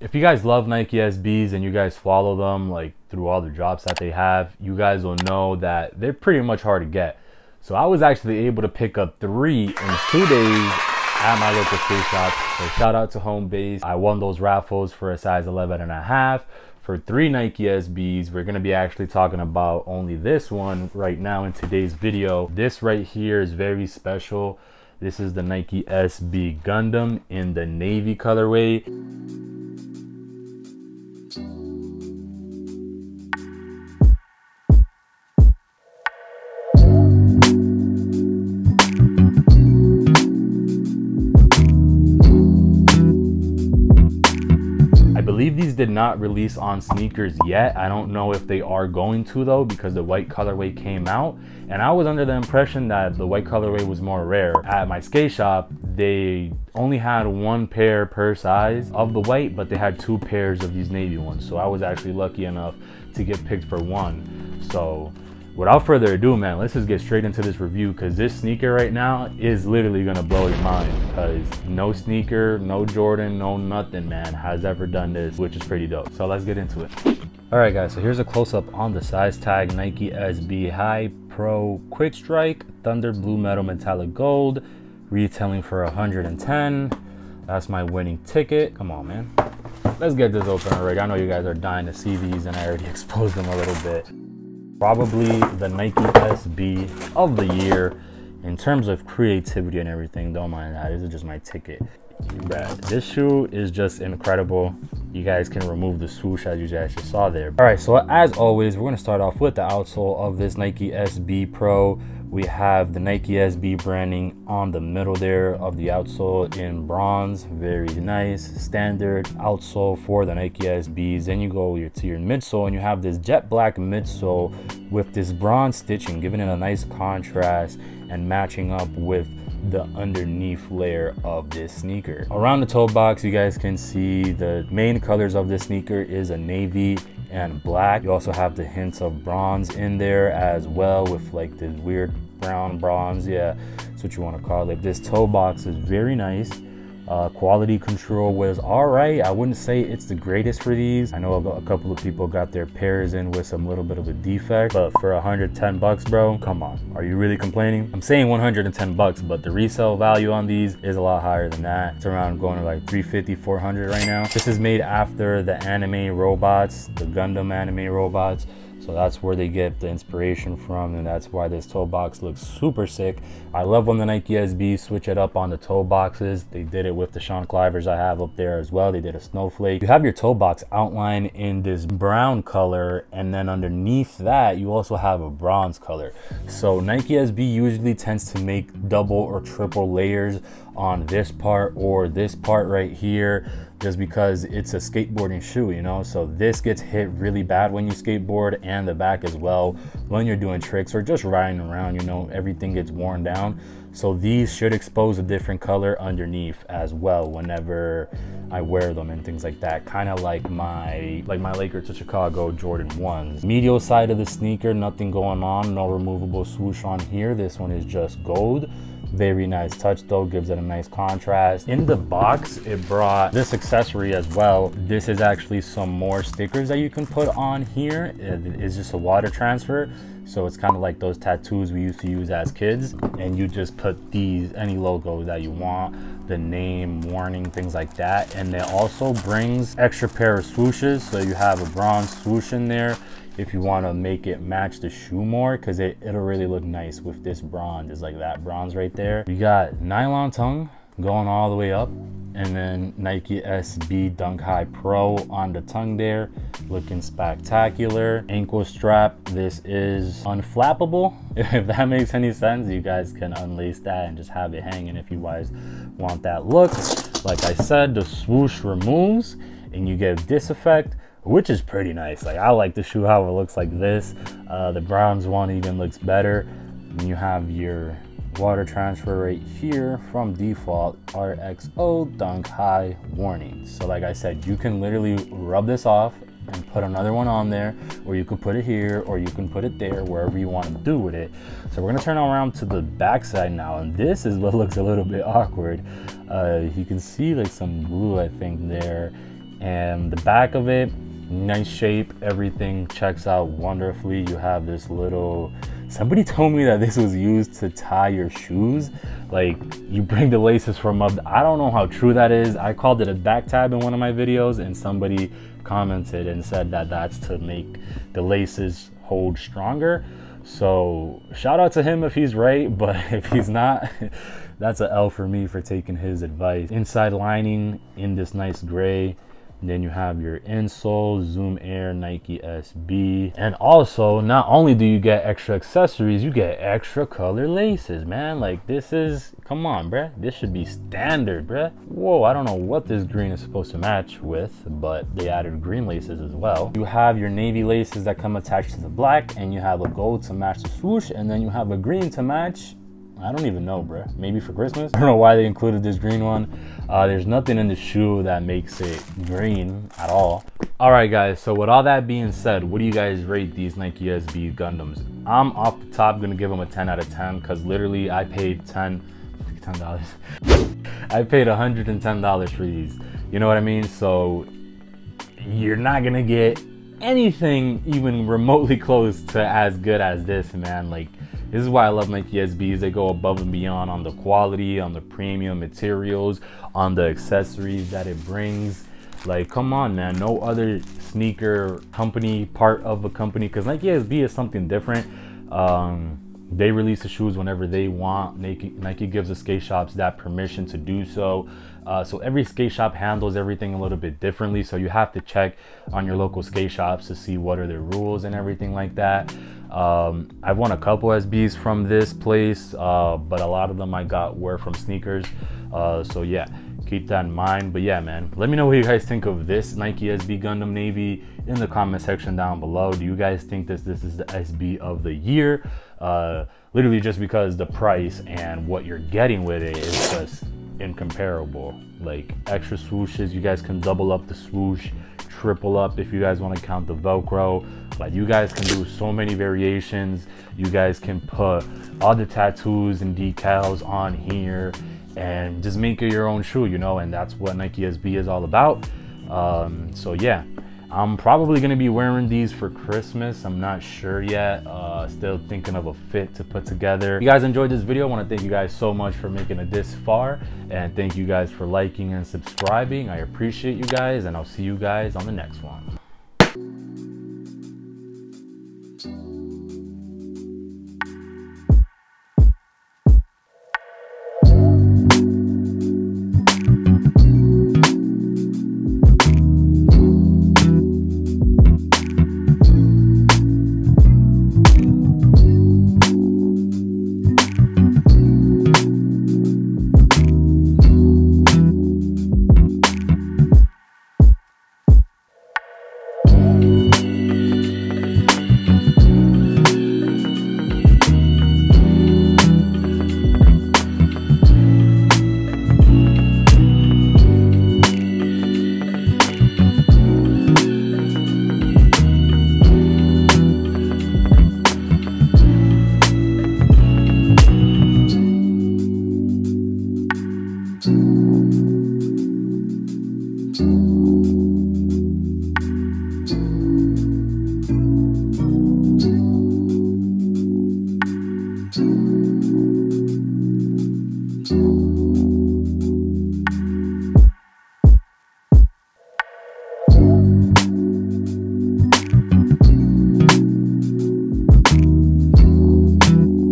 If you guys love Nike SBs and you guys follow them like through all the drops that they have, you guys will know that they're pretty much hard to get. So I was actually able to pick up three in two days at my local skate shop. So shout out to Home Base. I won those raffles for a size 11 and a half for three Nike SBs. We're gonna be actually talking about only this one right now in today's video. This right here is very special. This is the Nike SB Gundam in the navy colorway. Not release on sneakers yet. I don't know if they are going to though because the white colorway came out and I was under the impression that the white colorway was more rare. At my skate shop, they only had one pair per size of the white, but they had two pairs of these navy ones. So I was actually lucky enough to get picked for one. So without further ado, man, let's just get straight into this review because this sneaker right now is literally gonna blow your mind because no sneaker, no Jordan, no nothing, man, has ever done this, which is pretty dope. So let's get into it. All right, guys, so here's a close-up on the size tag Nike SB High Pro Quick Strike Thunder Blue Metal Metallic Gold, retailing for 110. That's my winning ticket. Come on, man. Let's get this open already. I know you guys are dying to see these and I already exposed them a little bit probably the Nike SB of the year in terms of creativity and everything. Don't mind that. This is just my ticket. This shoe is just incredible. You guys can remove the swoosh as you guys just saw there. All right, so as always, we're gonna start off with the outsole of this Nike SB Pro we have the Nike SB branding on the middle there of the outsole in bronze. Very nice standard outsole for the Nike SBs then you go to your midsole and you have this jet black midsole with this bronze stitching giving it a nice contrast and matching up with the underneath layer of this sneaker around the toe box you guys can see the main colors of this sneaker is a navy and black. You also have the hints of bronze in there as well with like this weird brown bronze. Yeah, that's what you want to call it. This toe box is very nice. Uh, quality control was all right. I wouldn't say it's the greatest for these. I know a, couple of people got their pairs in with some little bit of a defect, but for 110 bucks, bro, come on. Are you really complaining? I'm saying 110 bucks, but the resale value on these is a lot higher than that. It's around going to like 350, 400 right now. This is made after the anime robots, the Gundam anime robots. So that's where they get the inspiration from and that's why this toe box looks super sick. I love when the Nike SB switch it up on the toe boxes. They did it with the Sean Clivers I have up there as well. They did a snowflake. You have your toe box outline in this brown color and then underneath that you also have a bronze color. So Nike SB usually tends to make double or triple layers on this part or this part right here just because it's a skateboarding shoe, you know? So this gets hit really bad when you skateboard and the back as well when you're doing tricks or just riding around, you know, everything gets worn down. So these should expose a different color underneath as well whenever I wear them and things like that. Kind of like my like my Laker to Chicago Jordan 1s. Medial side of the sneaker, nothing going on, no removable swoosh on here. This one is just gold. Very nice touch though, gives it a nice contrast. In the box, it brought this accessory as well. This is actually some more stickers that you can put on here. It is just a water transfer. So it's kind of like those tattoos we used to use as kids. And you just put these, any logo that you want, the name, warning, things like that. And it also brings extra pair of swooshes. So you have a bronze swoosh in there if you want to make it match the shoe more because it, it'll really look nice with this bronze it's like that bronze right there. You got nylon tongue going all the way up and then Nike SB Dunk High Pro on the tongue there looking spectacular. Ankle strap this is unflappable if that makes any sense. You guys can unlace that and just have it hanging if you guys want that look. Like I said the swoosh removes and you get this effect which is pretty nice. Like I like the shoe how it looks like this. Uh, the bronze one even looks better. And you have your water transfer right here from default RXO dunk high warning. So like I said, you can literally rub this off and put another one on there or you could put it here or you can put it there wherever you want to do with it so we're going to turn around to the back side now and this is what looks a little bit awkward uh, you can see like some glue I think there And the back of it, nice shape, everything checks out wonderfully. You have this little, somebody told me that this was used to tie your shoes. Like you bring the laces from up, I don't know how true that is. I called it a back tab in one of my videos and somebody commented and said that that's to make the laces hold stronger. So shout out to him if he's right, but if he's not, that's a L for me for taking his advice. Inside lining in this nice gray. Then you have your insole, Zoom Air, Nike SB. And also, not only do you get extra accessories, you get extra color laces, man. Like this is, come on, bruh. This should be standard, bruh. Whoa, I don't know what this green is supposed to match with, but they added green laces as well. You have your navy laces that come attached to the black, and you have a gold to match the swoosh, and then you have a green to match I don't even know, bro. Maybe for Christmas? I don't know why they included this green one. Uh, there's nothing in the shoe that makes it green at all. All right, guys. So with all that being said, what do you guys rate these Nike SB Gundams? I'm off the top gonna give them a 10 out of 10 because literally I paid 10 $10. I paid $110 for these. You know what I mean? So you're not gonna get anything even remotely close to as good as this, man. Like this is why I love Nike SBs. They go above and beyond on the quality, on the premium materials, on the accessories that it brings. Like, come on, man. No other sneaker company, part of a company, because Nike SB is something different. Um, they release the shoes whenever they want. Nike, Nike gives the skate shops that permission to do so. Uh, so every skate shop handles everything a little bit differently. So you have to check on your local skate shops to see what are their rules and everything like that. Um, I've won a couple SBs from this place, uh, but a lot of them I got were from sneakers. Uh, so yeah, keep that in mind. But yeah, man, let me know what you guys think of this Nike SB Gundam Navy in the comment section down below. Do you guys think that this is the SB of the year? Uh, literally just because the price and what you're getting with it is just incomparable. Like extra swooshes, you guys can double up the swoosh triple up if you guys want to count the velcro. Like you guys can do so many variations. You guys can put all the tattoos and decals on here and just make it your own shoe you know and that's what nike sb is all about. Um, so yeah I'm probably gonna be wearing these for Christmas. I'm not sure yet. Uh, still thinking of a fit to put together. If you guys enjoyed this video, I wanna thank you guys so much for making it this far. And thank you guys for liking and subscribing. I appreciate you guys and I'll see you guys on the next one.